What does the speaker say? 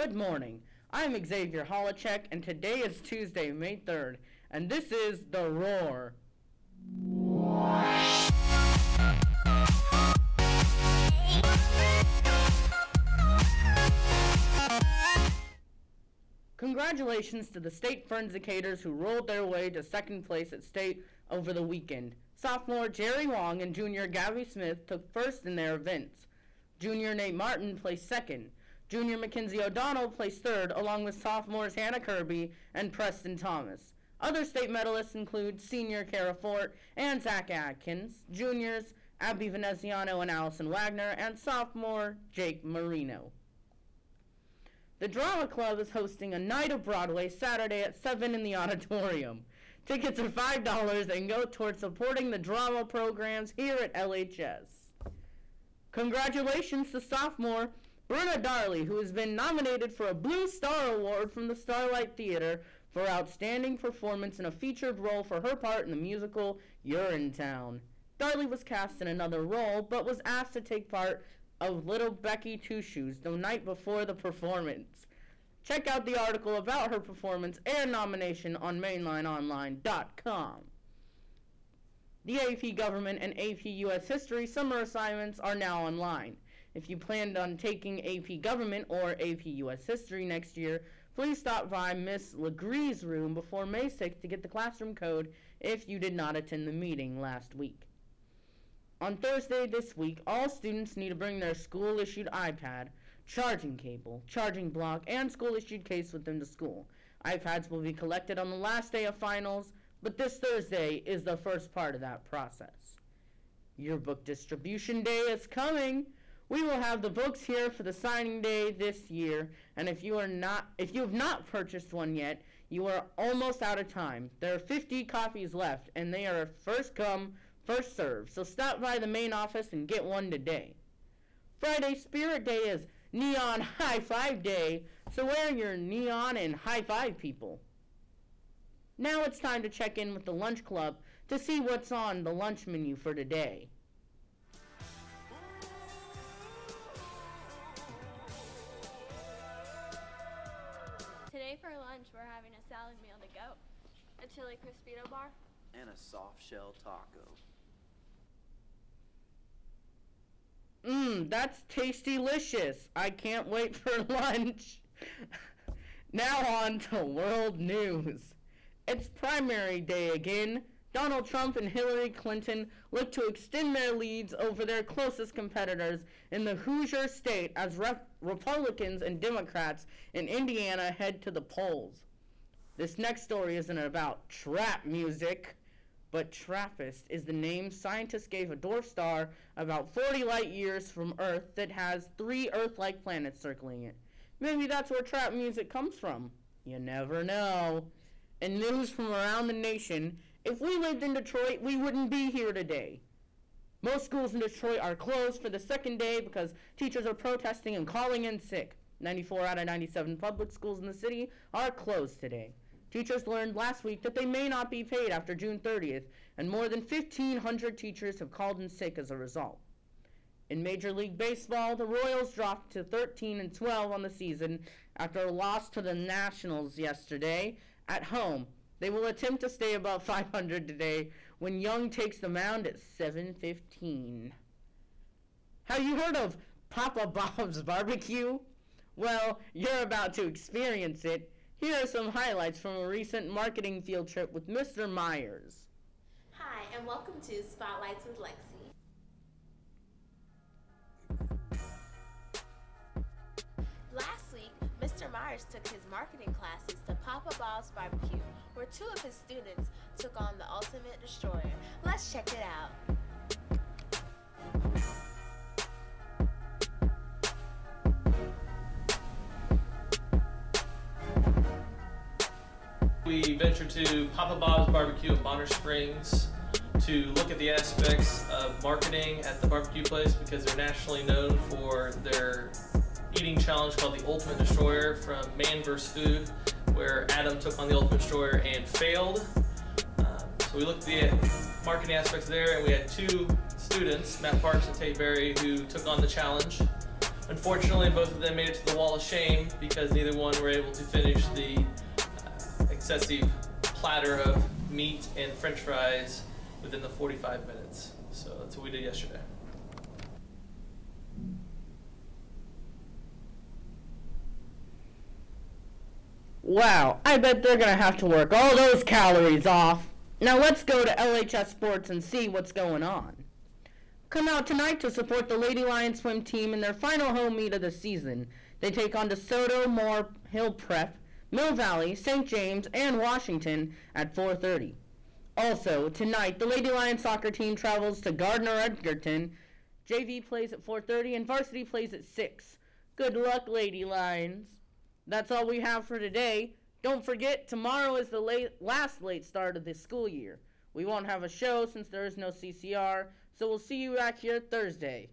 Good morning. I'm Xavier Holacek, and today is Tuesday, May 3rd, and this is The Roar. Congratulations to the state forensicators who rolled their way to second place at state over the weekend. Sophomore Jerry Wong and junior Gabby Smith took first in their events. Junior Nate Martin placed second. Junior Mackenzie O'Donnell placed third, along with sophomores Hannah Kirby and Preston Thomas. Other state medalists include senior Kara Fort and Zach Atkins, juniors Abby Veneziano and Allison Wagner, and sophomore Jake Marino. The Drama Club is hosting a night of Broadway Saturday at 7 in the auditorium. Tickets are $5 and go towards supporting the drama programs here at LHS. Congratulations to sophomore Bruna Darley, who has been nominated for a Blue Star Award from the Starlight Theater for outstanding performance in a featured role for her part in the musical Urinetown. Darley was cast in another role, but was asked to take part of Little Becky Two Shoes the night before the performance. Check out the article about her performance and nomination on mainlineonline.com. The AP Government and AP US History summer assignments are now online. If you planned on taking AP Government or AP US History next year, please stop by Miss Legree's room before May 6th to get the classroom code if you did not attend the meeting last week. On Thursday this week, all students need to bring their school issued iPad, charging cable, charging block, and school issued case with them to school. iPads will be collected on the last day of finals, but this Thursday is the first part of that process. Yearbook distribution day is coming. We will have the books here for the signing day this year, and if you are not if you have not purchased one yet, you are almost out of time. There are 50 copies left, and they are first come, first serve. So stop by the main office and get one today. Friday Spirit Day is Neon High Five Day, so wear your neon and high five people. Now it's time to check in with the lunch club to see what's on the lunch menu for today. Today for lunch, we're having a salad meal to go, a chili crispito bar, and a soft shell taco. Mmm, that's tasty-licious. I can't wait for lunch. now on to world news. It's primary day again. Donald Trump and Hillary Clinton look to extend their leads over their closest competitors in the Hoosier state as Rep- Republicans and Democrats in Indiana head to the polls. This next story isn't about trap music, but TRAPPIST is the name scientists gave a dwarf star about 40 light years from Earth that has three Earth like planets circling it. Maybe that's where trap music comes from. You never know. In news from around the nation, if we lived in Detroit, we wouldn't be here today. Most schools in Detroit are closed for the second day because teachers are protesting and calling in sick. 94 out of 97 public schools in the city are closed today. Teachers learned last week that they may not be paid after June 30th, and more than 1,500 teachers have called in sick as a result. In Major League Baseball, the Royals dropped to 13 and 12 on the season after a loss to the Nationals yesterday at home. They will attempt to stay above 500 today when Young takes the mound at 7:15. Have you heard of Papa Bob's Barbecue? Well, you're about to experience it. Here are some highlights from a recent marketing field trip with Mr. Myers. Hi, and welcome to Spotlights with Lexi. Mr. Myers took his marketing classes to Papa Bob's Barbecue, where two of his students took on the Ultimate Destroyer. Let's check it out. We ventured to Papa Bob's Barbecue in Bonner Springs to look at the aspects of marketing at the barbecue place because they're nationally known for their eating challenge called the Ultimate Destroyer from Man vs. Food, where Adam took on the Ultimate Destroyer and failed. Um, so we looked at the marketing aspects there, and we had two students, Matt Parks and Tate Berry, who took on the challenge. Unfortunately, both of them made it to the wall of shame because neither one were able to finish the uh, excessive platter of meat and french fries within the 45 minutes. So that's what we did yesterday. Wow, I bet they're gonna have to work all those calories off. Now let's go to LHS Sports and see what's going on. Come out tonight to support the Lady Lion swim team in their final home meet of the season. They take on DeSoto, Maur Hill Prep, Mill Valley, St. James, and Washington at 4:30. Also, tonight the Lady Lion soccer team travels to Gardner Edgerton. JV plays at 4:30 and varsity plays at 6. Good luck, Lady Lions. That's all we have for today. Don't forget, tomorrow is the late, last late start of the school year. We won't have a show since there is no CCR, so we'll see you back here Thursday.